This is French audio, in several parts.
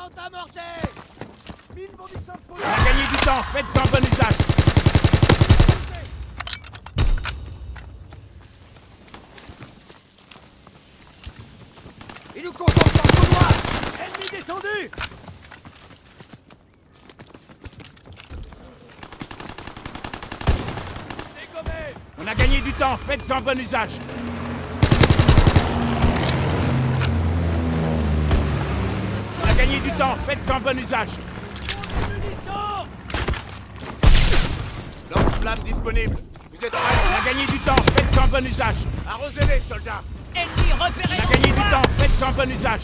Renforcez Mine bondissante pour On a gagné du temps, faites-en bon usage. Il nous concentre par couloir. Ennemi descendu. Dégommé. On a gagné du temps, faites-en bon usage. Gagné du temps, faites-en bon usage. Lance-flamme disponible. Vous êtes prêts On a gagné du temps, faites-en bon usage. Arrosez-les, soldats Ennemi repéré On a gagné du temps, faites-en bon usage.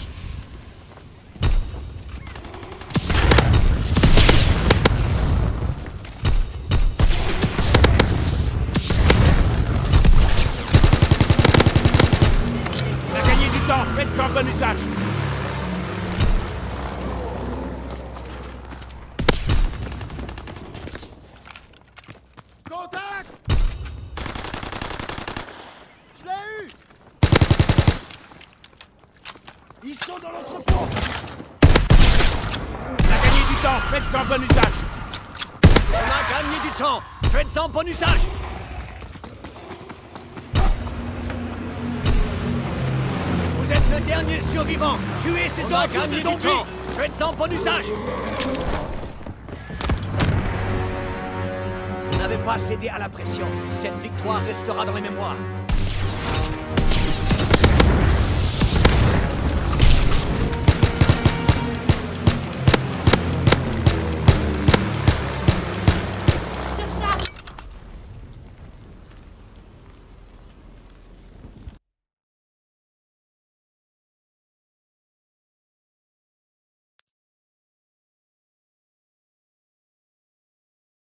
On a gagné du temps, faites-en bon usage. Ils sont dans l'entrepôt On a gagné du temps, faites-en bon usage. On a gagné du temps Faites-en bon usage Vous êtes le dernier survivant Tuez ces hommes gagné du temps Faites-en bon usage Vous n'avez pas cédé à la pression. Cette victoire restera dans les mémoires.